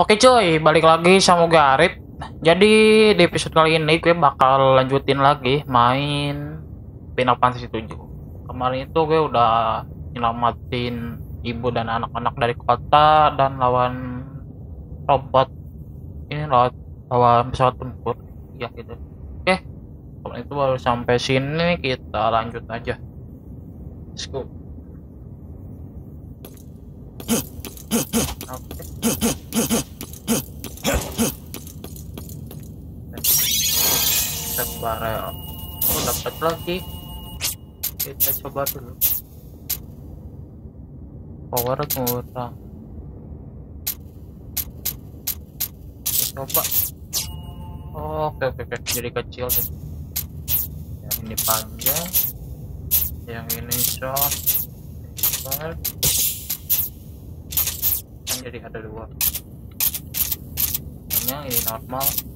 Oke cuy, balik lagi sama Garip. Jadi di episode kali ini gue bakal lanjutin lagi main Final Fantasy 7. Kemarin itu gue udah nyelamatin ibu dan anak-anak dari kota dan lawan robot. Ini lawan, lawan pesawat tempur. Ya gitu. Oke, kalau itu baru sampai sini kita lanjut aja. Let's go. Set barel. Oh dapat lagi. Kita coba dulu. Power kurang. Kita coba. Oh, oke oke oke jadi kecil deh. Yang ini panjang. Yang ini short. Lebar. Jadi ada dua. Yang ini normal.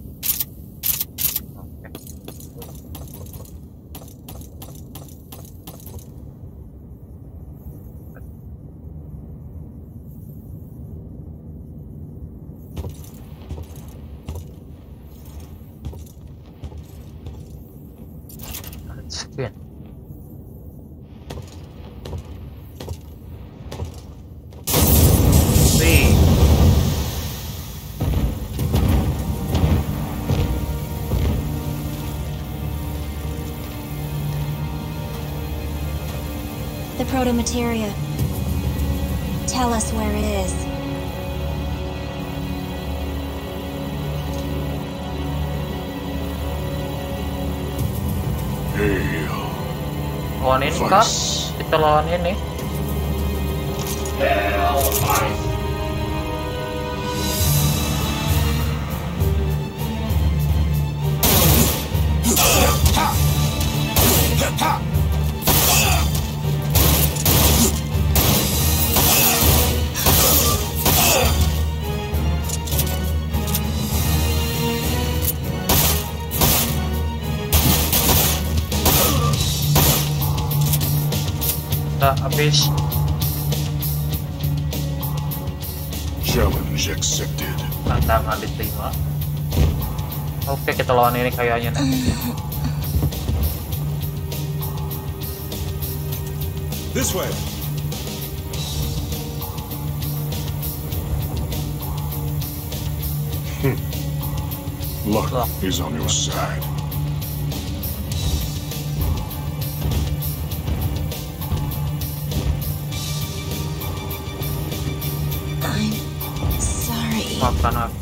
Protomateria. Tell us where it is. Hail, Lawan ini kak, Vice. kita lawan ini. Kita habis. Challenge accepted. tantangan diterima oke kita lawan ini kayaknya nih. This way. Hmm. Luck Luck. is on your side. Sorry. maafkan aku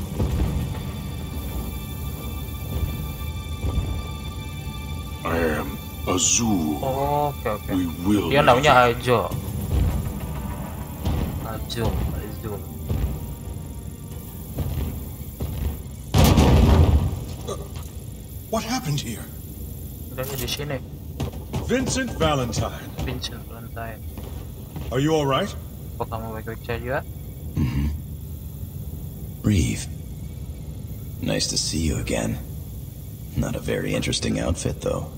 I am Azul. oke oke We will. dia make namanya it. Ajo Ajo Ajo What happened here? udah di sini Vincent Valentine. Vincent Valentine Are you alright? apa kamu baik-baik saja Reeve. Nice to see you again. Not a very interesting outfit, though.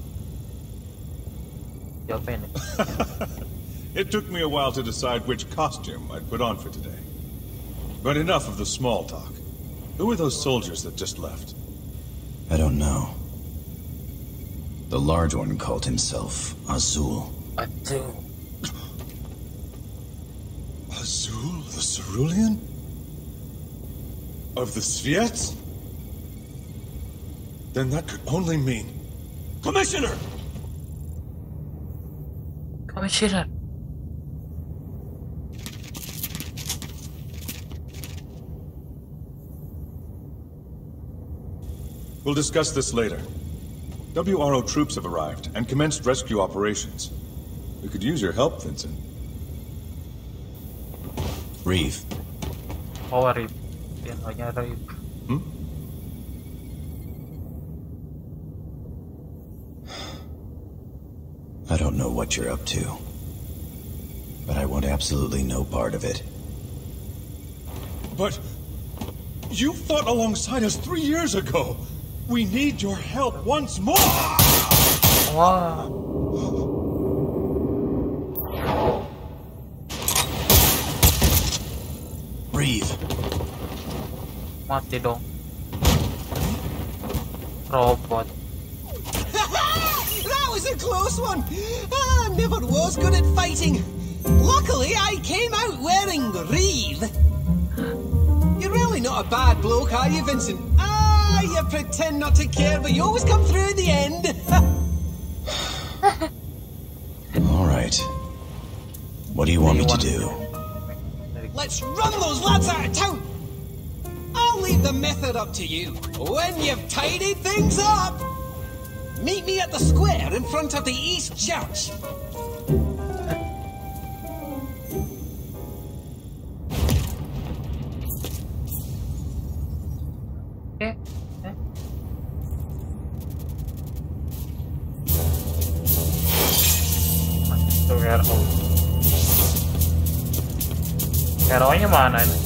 siapa It took me a while to decide which costume I'd put on for today. But enough of the small talk. Who are those soldiers that just left? I don't know. The large one called himself Azul. Ajo Azul, the Cerulean? Of the Sviets? Then that could only mean... Commissioner! Commissioner We'll discuss this later. WRO troops have arrived and commenced rescue operations. We could use your help, Vincent. Reeve, oh Rip dia namanya Rip I don't know what you're up to. But I want absolutely no part of it. But you fought alongside us three years ago. We need your help once more. wah Reeve, mati dong robot That was a close one. I never was good at fighting. Luckily, I came out wearing Reeve. You're really not a bad bloke, are you, Vincent? Ah, you pretend not to care, but you always come through in the end. All right. What do you want me to do? Let's run those lads out of town. Method up to you. When you've tidied things up, meet me at the square in front of the East Church. Oke. Masuk ke hero. Hero-nya mana ini?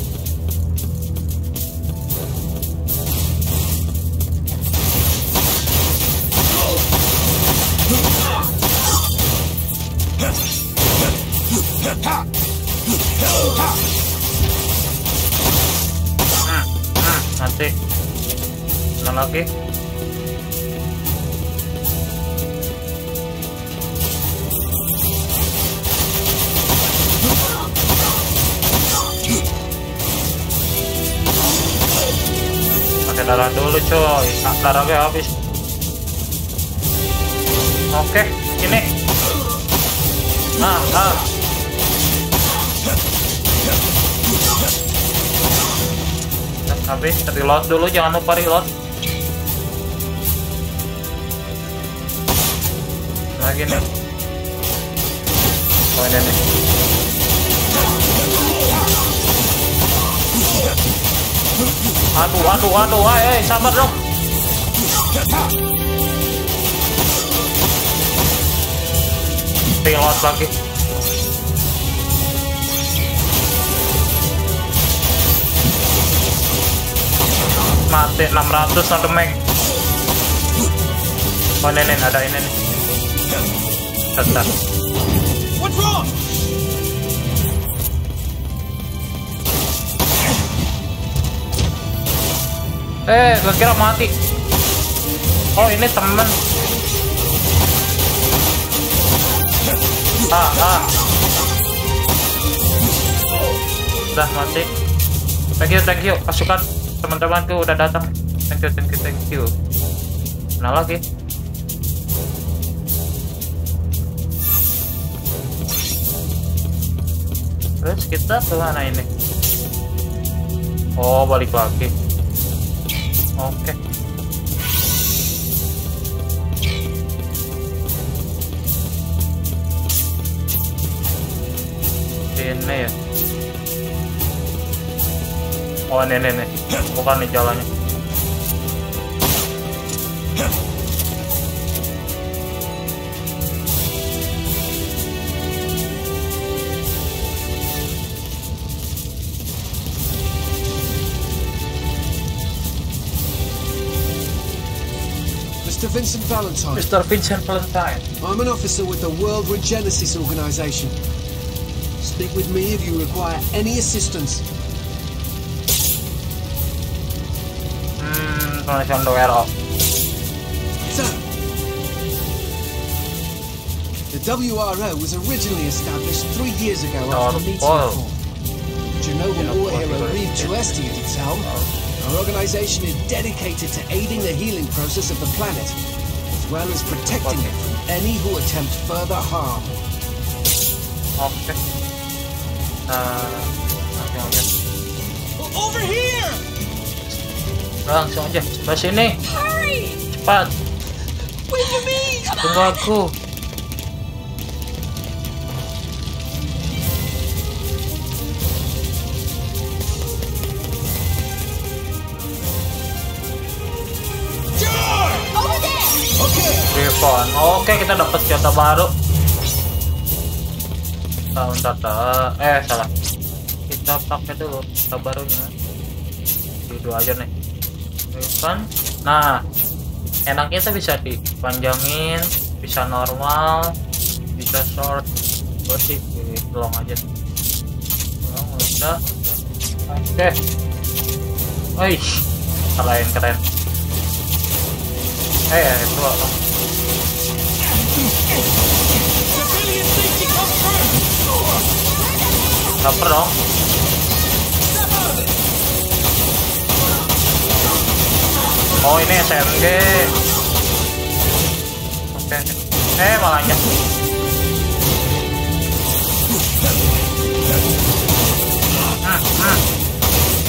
Nanti Mana lagi? Pakai darah dulu coy, Ah, darahnya habis. Oke, ini. Nah, nah. Habis reload dulu jangan lupa reload. Lagi nih. Oh ini nih. Aduh aduh aduh eh sabar dong. Reload lagi mati 600 satu meg. Oh ini nih ada ini nih Bentar. What's wrong? eh gue kira mati. Oh ini temen. Ah ah. Udah mati. Thank you thank you. Pasukan teman-temanku udah datang. Thank you thank you thank you. Mana lagi? Terus kita ke mana ini? Oh balik lagi. Oke. Ini ya oh ini ini, ini. bukan nih jalannya Mr. Vincent Valentine. Mr. Vincent Valentine I'm an officer with the World Regenesis Organization. Speak with me if you require any assistance. Error So, the WRO was originally established three years ago after meeting Oh. reform. Chernobyl war hero Reeve Tuesti at its helm. Our organization is dedicated to aiding the healing process of the planet, as well as protecting it from any who attempt further harm. oke nah oke oke Over here! langsung aja sebelah sini. Cepat. Tunggu aku. Griffon oke kita dapat senjata baru. Ah, bentar, bentar. eh salah. Kita pakai dulu senjata barunya. Dulu aja nih Griffon nah enaknya tuh bisa dipanjangin bisa normal bisa short gue sih aja long udah oke Wih, keren keren. Eh, eh, itu apa? Dapet dong. Oh ini SMG. Oke. Eh malah nyet.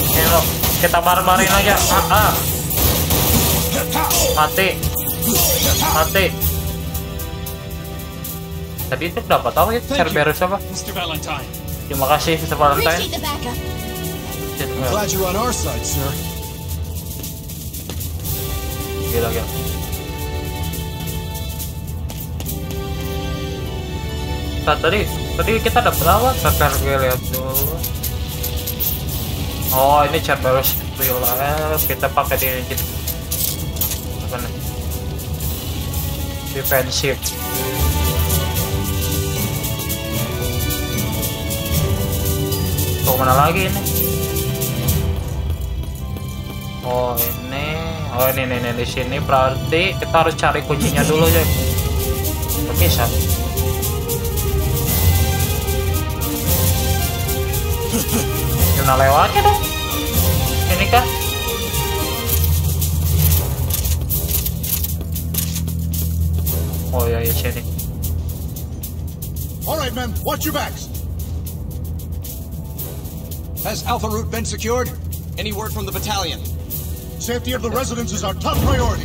Ini loh, kita barbarin aja. Ah, ah. Mati. Mati. Tadi itu dapat tahu ya Cerberus apa? Mr. Valentine. Terima kasih Mr. Valentine. Glad you're on our side, sir. Gila gila. Nah, tadi tadi kita dapat apa? Sekarang gue lihat dulu. Oh ini Cerberus Viola kita pakai di ini apa nih? Defensif. Tuh mana lagi ini? Oh ini, oh ini nih nih di sini berarti kita harus cari kuncinya dulu ya. Bisa. Gimana lewatnya dong? Ini kah? Oh ya ya sini. All right, men, watch your backs. Has Alpha Route been secured? Any word from the battalion? Safety of the residents is our top priority.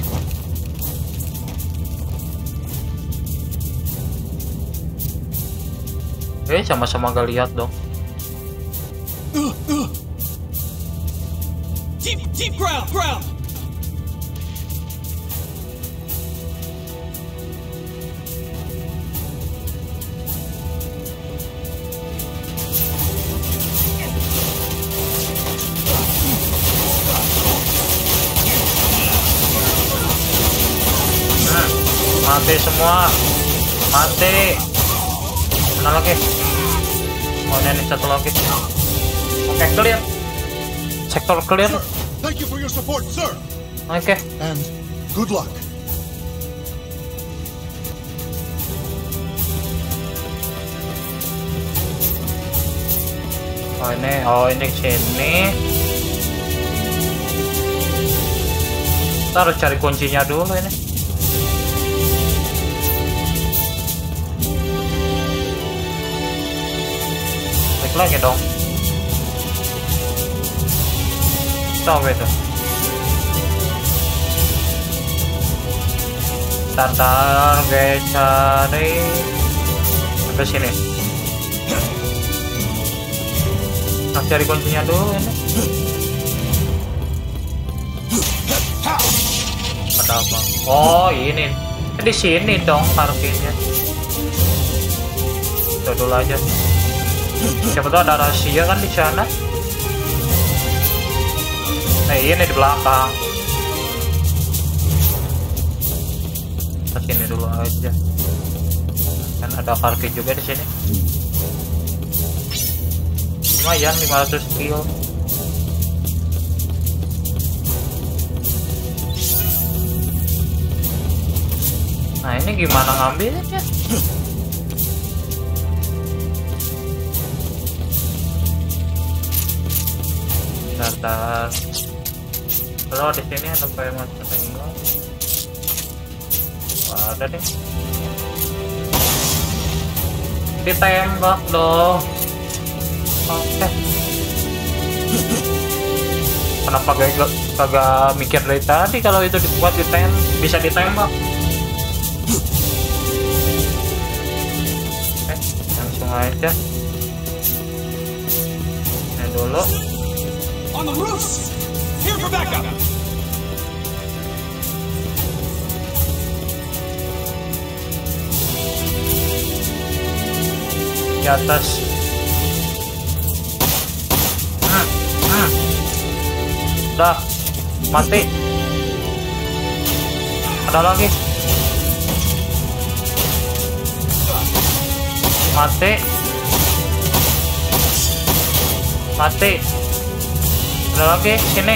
Eh sama-sama gak lihat dong. Deep, deep ground, ground. Mati semua. Mati. Mana lagi? Oh ini satu lagi. Oke clear. Sektor clear. Sir, thank you for your support, sir. Oke. And good luck. Oh ini, oh ini sini. Kita harus cari kuncinya dulu ini. Lagi dong. Coba itu. Tantar guys cari sampai sini. Nah, cari kuncinya dulu ini. Ada apa? Oh, ini. Di sini dong parkirnya. Itu dulu aja. Siapa tahu ada rahasia kan di sana. Nah, ini di belakang. Ke sini dulu aja. Kan ada parkir juga di sini lumayan 500 skill nah ini gimana ngambilnya Bentar, Kalau di sini ada kayak. Wah, ada deh. Ditembak dong. Oke. Kenapa gak, kagak mikir dari tadi kalau itu dibuat ditem bisa ditembak? Oke, langsung aja. Ini dulu. On the roofs! Here for backup! Di atas. Hmm, hmm. Udah, mati. Ada lagi. Mati. Mati. Udah oke, sini.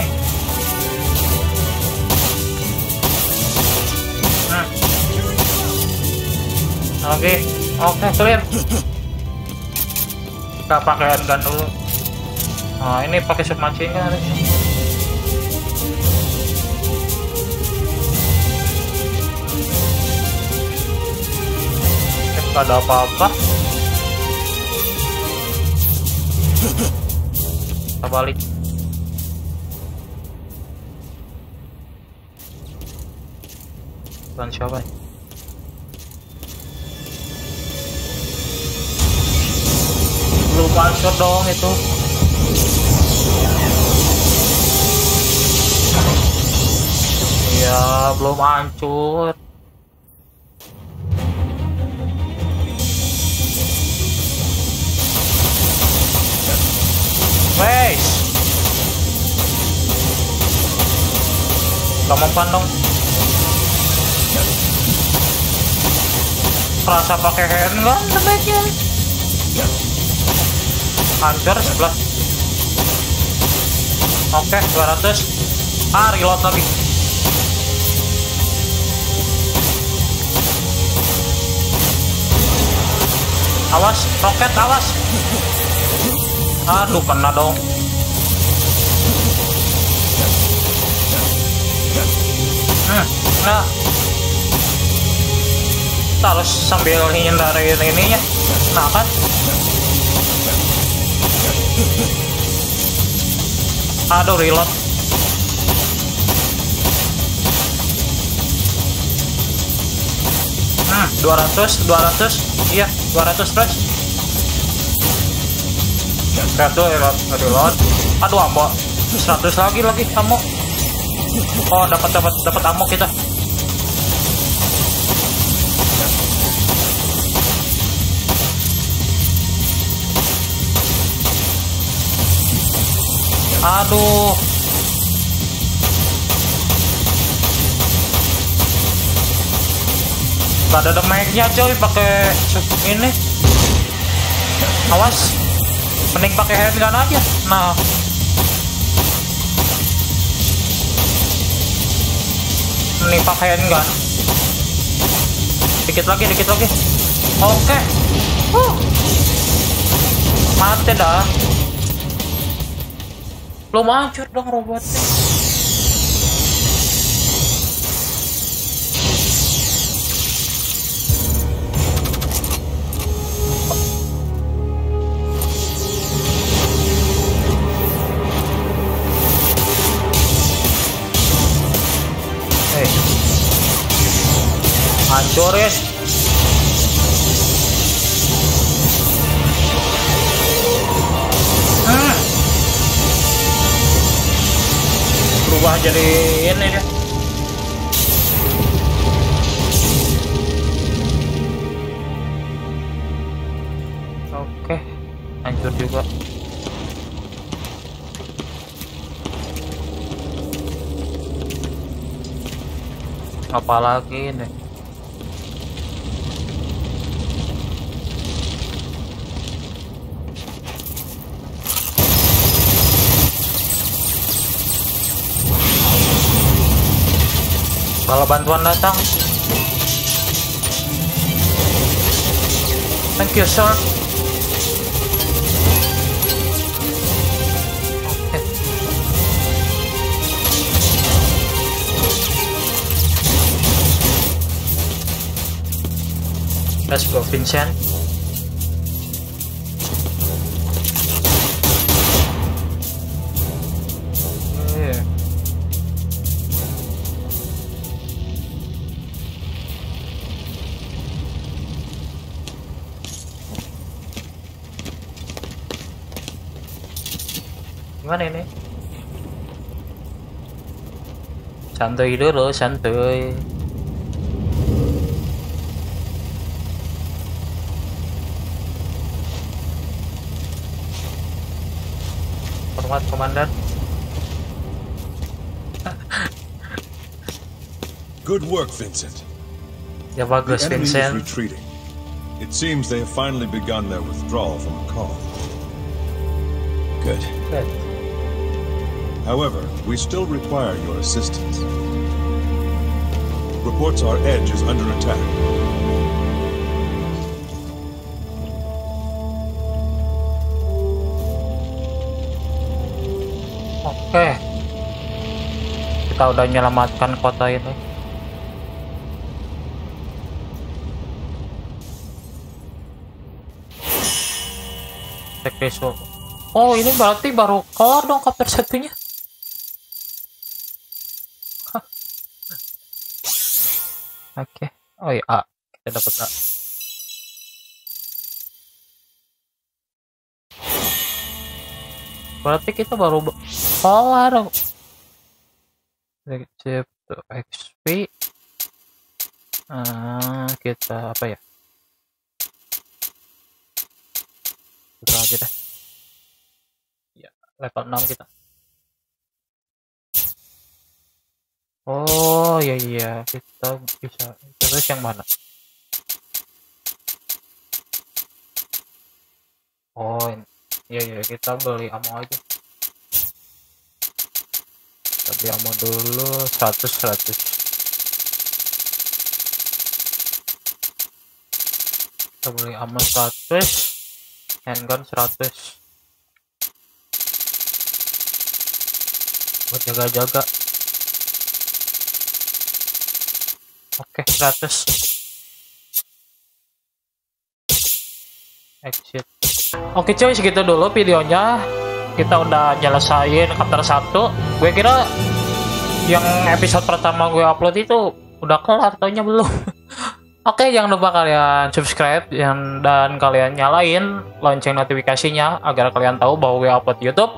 Nah. Oke, oke, clear. Kita pakai handgun dulu. Nah, ini pakai submacinya harusnya. Eh, Gak ada apa-apa. Kita balik. Bukan siapa nih? Belum hancur dong itu. Iya, belum hancur. Wes. Gak mempan dong. Kerasa pakai handgun sebaiknya. Hancur sebelah. Oke, 200. Ah, reload lagi. Awas, roket, awas. Aduh, kena dong. Hmm, nah. Kita harus sambil hindarin ininya. Nah kan? Aduh, reload. Hmm, 200, 200. Iya, 200 terus. Tuh reload, reload. Aduh, ammo. 100 lagi lagi ammo. Oh, dapat dapat dapat ammo kita. Aduh. Gak ada damage-nya coy pakai sub- ini. Awas. Mending pakai handgun aja. Nah. Mending pakai handgun. Dikit lagi, dikit lagi. Oke. Huh. Mati dah. Belum hancur dong robotnya. Hei. Hancur ya. Berubah jadi ini dia. Oke, hancur juga. Apalagi nih? Kalau bantuan datang. Thank you, sir. Let's go, Vincent. Gimana ini? Santuy dulu, santuy. Hormat komandan. Good work, Vincent. Ya The bagus is Vincent. retreating. It seems they have finally begun their withdrawal from the call. Good. Good. However, we still require your assistance. Reports our edge is under attack. Oke. Kita udah menyelamatkan kota itu. Cek besok. Oh, ini berarti baru kelar dong kapal satunya. Oke. Oh iya, A. kita dapat A. Berarti kita baru ba- kelar dong. Receive to XP. Ah, kita apa ya? Kita aja deh. Ya, level 6 kita. Oh, iya iya, kita bisa terus yang mana? Oh. Iya iya, kita beli ammo aja. Beli ammo dulu 100 100. Kita beli ammo 100, handgun 100. Buat jaga-jaga. Oke, 100. Exit. Oke cuy, segitu dulu videonya. Kita udah nyelesain chapter 1. Gue kira yang episode pertama gue upload itu udah kelar, taunya belum. Oke, jangan lupa kalian subscribe dan, dan kalian nyalain lonceng notifikasinya agar kalian tahu bahwa gue upload YouTube.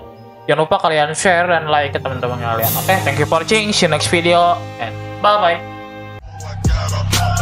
Jangan lupa kalian share dan like ke teman-teman kalian. Oke, thank you for watching. See you next video and bye Bye.